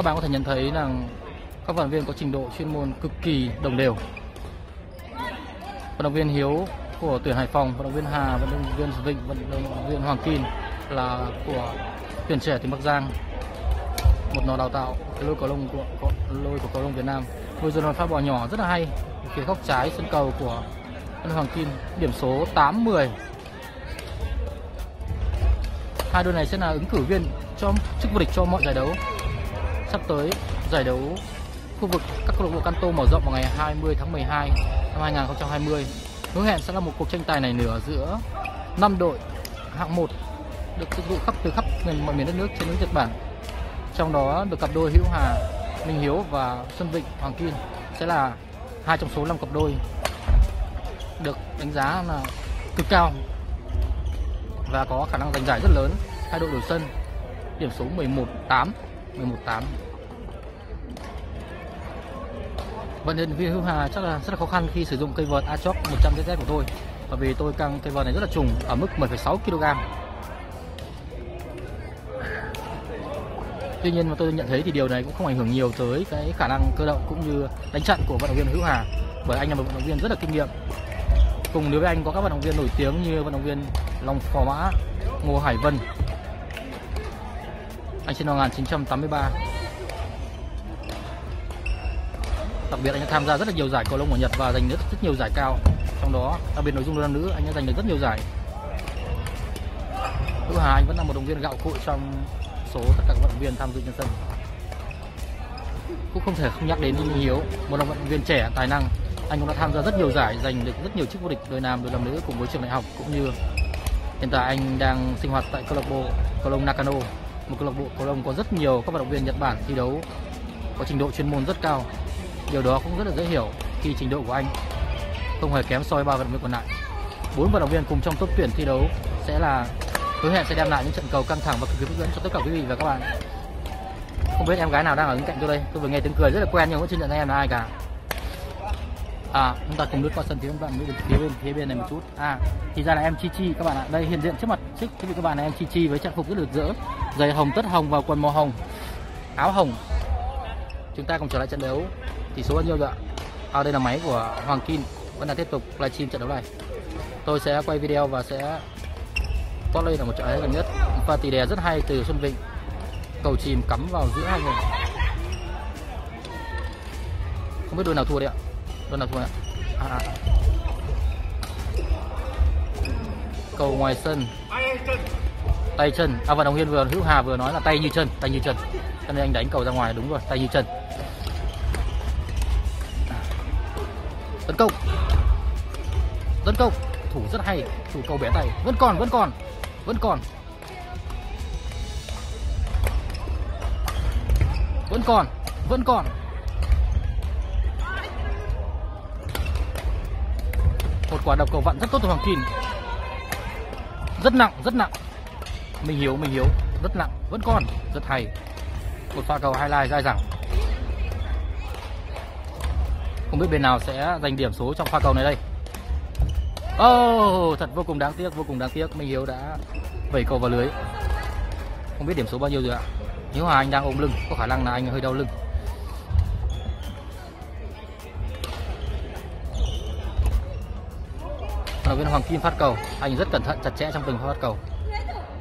các bạn có thể nhận thấy là các vận động viên có trình độ chuyên môn cực kỳ đồng đều. Vận động viên Hiếu của tuyển Hải Phòng vận động viên Hà vận động viên Vịnh vận động viên Hoàng Kim là của tuyển trẻ tỉnh Bắc Giang. Một nó đào tạo cái lôi cầu lông của, của lôi của cầu lông Việt Nam. Vừa rồi là pha bỏ nhỏ rất là hay phía góc trái sân cầu của Hoàng Kim điểm số 8-10 hai đôi này sẽ là ứng cử viên cho chức vô địch cho mọi giải đấu sắp tới giải đấu khu vực các câu lạc bộ Canto mở rộng vào ngày 20 tháng 12 năm 2020 hứa hẹn sẽ là một cuộc tranh tài này nửa giữa năm đội hạng 1 được phục vụ khắp, từ khắp miền, mọi miền đất nước trên nước Nhật Bản. Trong đó được cặp đôi Hữu Hà, Minh Hiếu và Xuân Vịnh, Hoàng Kim sẽ là hai trong số 5 cặp đôi được đánh giá là cực cao và có khả năng giành giải rất lớn. Hai đội đổi sân, điểm số 11-8 11-8 vận động viên Hữu Hà chắc là rất là khó khăn khi sử dụng cây vợt Achoc 100 ZZ của tôi. Bởi vì tôi căng cây vợt này rất là trùng ở mức 10,6 kg. Tuy nhiên mà tôi nhận thấy thì điều này cũng không ảnh hưởng nhiều tới cái khả năng cơ động cũng như đánh chặn của vận động viên Hữu Hà bởi anh là một vận động viên rất là kinh nghiệm. Cùng đối với anh có các vận động viên nổi tiếng như vận động viên Long Phò Mã Ngô Hải Vân. Anh sinh năm 1983 đặc biệt anh đã tham gia rất là nhiều giải cầu lông của Nhật và giành rất, rất nhiều giải cao. Trong đó đặc biệt nội dung nam nữ anh đã giành được rất nhiều giải. Hữu Hà anh vẫn là một động viên gạo cội trong số tất cả các vận động viên tham dự trên sân. Cũng không thể không nhắc đến Minh Hiếu một vận động viên trẻ tài năng. Anh cũng đã tham gia rất nhiều giải giành được rất nhiều chức vô địch đôi nam đôi nam nữ cùng với trường đại học cũng như hiện tại anh đang sinh hoạt tại câu lạc bộ cầu lông Nakano một câu lạc bộ cầu lông có rất nhiều các vận động viên Nhật Bản thi đấu có trình độ chuyên môn rất cao điều đó cũng rất là dễ hiểu khi trình độ của anh. Không hề kém so với ba vận động viên còn lại. Bốn vận động viên cùng trong top tuyển thi đấu sẽ là, hứa hẹn sẽ đem lại những trận cầu căng thẳng và cực kỳ hấp dẫn cho tất cả quý vị và các bạn. Không biết em gái nào đang ở bên cạnh tôi đây? Tôi vừa nghe tiếng cười rất là quen nhưng vẫn chưa nhận ra em là ai cả. À chúng ta cùng lướt qua sân phía bạn phía bên phía bên này một chút. À thì ra là em chi chi các bạn ạ. Đây, hiện diện trước mặt trước quý vị các bạn là em chi chi với trang phục rất được rỡ giày hồng tất hồng và quần màu hồng, áo hồng. Chúng ta cùng trở lại trận đấu tỷ số bao nhiêu rồi ạ? À, đây là máy của Hoàng Kim. Vẫn đang tiếp tục livestream trận đấu này. Tôi sẽ quay video và sẽ post lên là một trận đấu gần nhất. Và tỷ đề rất hay từ Xuân Vịnh. Cầu chìm cắm vào giữa hai người. Không biết đôi nào thua đấy ạ? Đôi nào thua ạ? À, à. cầu ngoài sân. Tay chân. À vận động viên vừa hữu hà vừa nói là tay như chân tay như chân. Cho nên anh đánh cầu ra ngoài đúng rồi tay như chân. Tấn công. Tấn công, thủ rất hay, thủ cầu bé tay vẫn còn vẫn còn vẫn còn. Vẫn còn vẫn còn. Một quả đập cầu vặn rất tốt từ Hoàng Kim. Rất nặng rất nặng. Mình Hiếu mình Hiếu rất nặng, vẫn còn, rất hay. Một pha cầu highlight dai dẳng không biết bên nào sẽ giành điểm số trong pha cầu này đây Oh, thật vô cùng đáng tiếc, vô cùng đáng tiếc. Minh Hiếu đã vẩy cầu vào lưới. Không biết điểm số bao nhiêu rồi ạ. Hiếu Hà anh đang ôm lưng, có khả năng là anh hơi đau lưng. Vận động viên Hoàng Kim phát cầu, anh rất cẩn thận chặt chẽ trong từng phát cầu.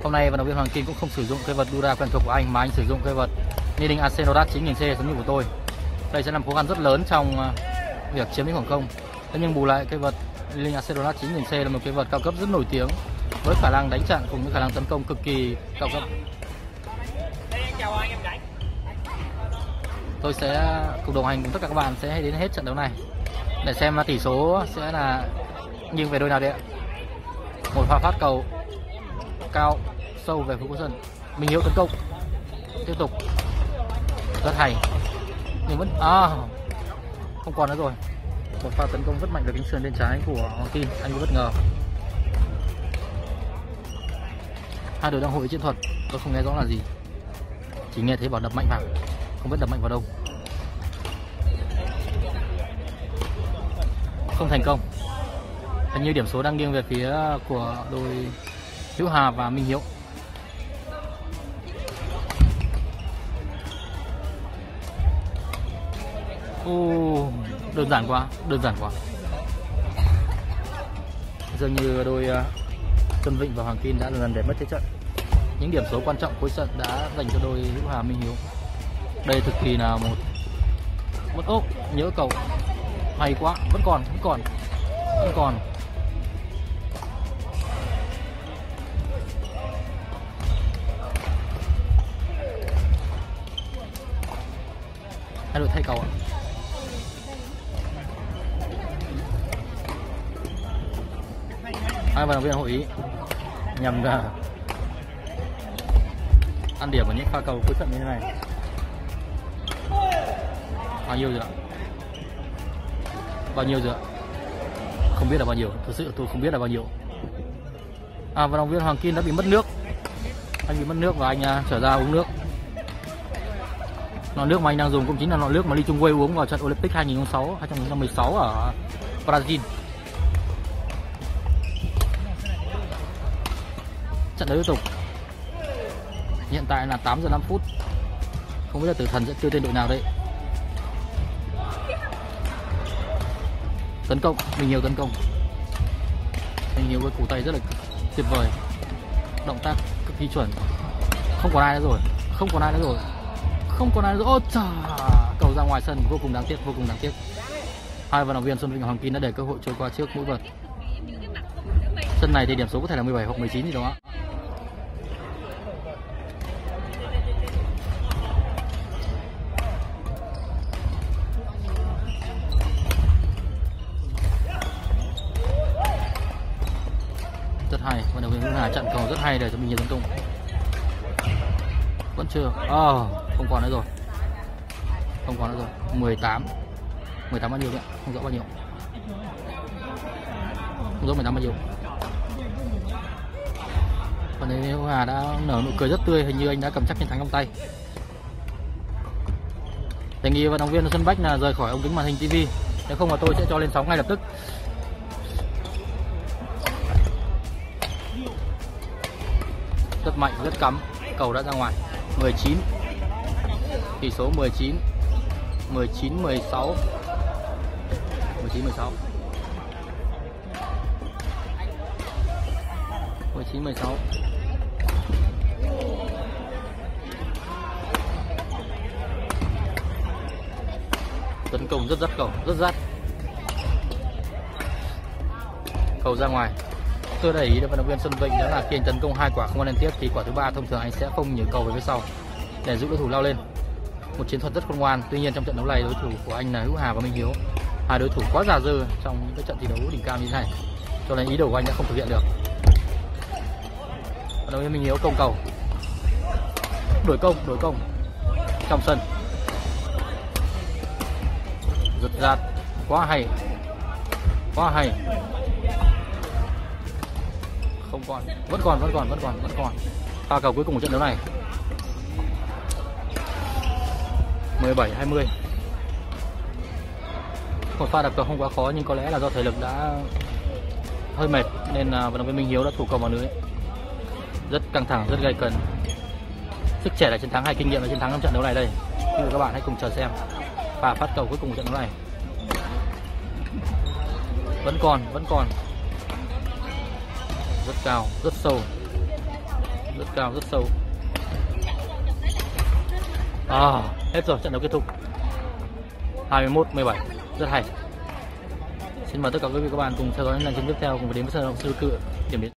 Hôm nay vận động viên Hoàng Kim cũng không sử dụng cây vật Dura quen thuộc của anh mà anh sử dụng cây vật Niding Arsenal 9000C giống như của tôi. Đây sẽ làm khó khăn rất lớn trong việc chiếm lĩnh khoảng không. Thế nhưng bù lại cây vật Linh Acerola 9000C là một cái vật cao cấp rất nổi tiếng với khả năng đánh chặn cùng với khả năng tấn công cực kỳ cao cấp. Tôi sẽ cùng đồng hành cùng tất cả các bạn sẽ đến hết trận đấu này để xem tỷ số sẽ là nghiêng về đôi nào đấy ạ. Một pha phát cầu cao sâu về phía quốc dân, Mình Hiếu tấn công. Tiếp tục. Rất hay. Nhưng vẫn à không còn nữa rồi. Một pha tấn công rất mạnh về cánh sườn bên trái của Hoàng Kim, anh có bất ngờ. Hai đội đang hội chiến thuật, tôi không nghe rõ là gì. Chỉ nghe thấy bảo đập mạnh vào, không biết đập mạnh vào đâu. Không thành công. Hình như điểm số đang nghiêng về phía của đội Hữu Hà và Minh Hiếu. Đơn giản quá, đơn giản quá. Dường như đôi à, uh, Xuân Vịnh và Hoàng Kim đã lần để mất thế trận. Những điểm số quan trọng cuối trận đã dành cho đôi Hữu Hà Minh Hiếu. Đây thực kỳ là một một ốc nhớ cầu hay quá vẫn còn vẫn còn vẫn còn hai đội thay cầu ạ hai vận động viên hội ý. Nhằm ra. Ăn điểm ở những pha cầu cuối trận như thế này. Bao nhiêu rồi ạ? Bao nhiêu rồi ạ? Không biết là bao nhiêu. Thực sự tôi không biết là bao nhiêu. À vận động viên Hoàng Kim đã bị mất nước. Anh bị mất nước và anh à, trở ra uống nước. Lọ nước mà anh đang dùng cũng chính là lọ nước mà Lee Chung Wei uống vào trận Olympic 2006 2016 ở Brazil. Trận đấu tiếp tục. Hiện tại là 8 giờ 5 phút. Không biết là tử thần sẽ kêu tên đội nào đây. Tấn công, mình nhiều tấn công. Mình nhiều cái cổ tay rất là tuyệt vời. Động tác cực kỳ chuẩn. Không còn ai nữa rồi. Không còn ai nữa rồi. Không còn ai nữa rồi. Ôi trời cầu ra ngoài sân, vô cùng đáng tiếc, vô cùng đáng tiếc. Hai vận động viên Xuân Vinh Hoàng Kim đã để cơ hội trôi qua trước mũi vợt. Sân này thì điểm số có thể là 17 hoặc 19 gì đó rất hay. Vận động viên Hữu Hà chặn cầu rất hay để cho mình nhiều tấn công. Vẫn chưa. À, không còn nữa rồi. Không còn nữa rồi. 18 18 bao nhiêu vậy không rõ bao nhiêu. Không rõ 18 bao nhiêu. Còn đây Hữu Hà đã nở nụ cười rất tươi hình như anh đã cầm chắc chiến thắng trong tay. Đề nghị vận động viên sân bách là rời khỏi ống kính màn hình TV nếu không là tôi sẽ cho lên sóng ngay lập tức. Mạnh rất cắm, cầu đã ra ngoài. 19 tỷ số 19 19 16 19 16 19 16 tấn công rất rất cầu, rất rắt cầu ra ngoài tôi để ý được vận động viên Xuân vịnh đó là khi anh tấn công hai quả không ăn liên tiếp thì quả thứ ba thông thường anh sẽ không nhử cầu về phía sau để giúp đối thủ lao lên. Một chiến thuật rất khôn ngoan, tuy nhiên trong trận đấu này đối thủ của anh là Hữu Hà và Minh Hiếu. Hai đối thủ quá già dơ trong những cái trận thi đấu đỉnh cao như thế này, cho nên ý đồ của anh đã không thực hiện được. Vận động viên Minh Hiếu công cầu. Đổi công đổi công. Trong sân. Giật giạt quá hay. Quá hay không còn. Vẫn còn vẫn còn vẫn còn vẫn còn. Pha cầu cuối cùng của trận đấu này. 17 20 một pha đập cầu không quá khó, nhưng có lẽ là do thể lực đã hơi mệt, nên à, vận động viên Minh Hiếu đã thủ cầu vào lưới. Rất căng thẳng, rất gay cấn. Sức trẻ là chiến thắng hay kinh nghiệm là chiến thắng trong trận đấu này đây. Thì các bạn hãy cùng chờ xem và phát cầu cuối cùng của trận đấu này. Vẫn còn vẫn còn rất cao rất sâu. Rất cao rất sâu. À, hết rồi trận đấu kết thúc. 21 17 rất hay. Xin mời tất cả quý vị các bạn cùng theo dõi những lần trên tiếp theo cùng đến với sân động sư cự điểm đến.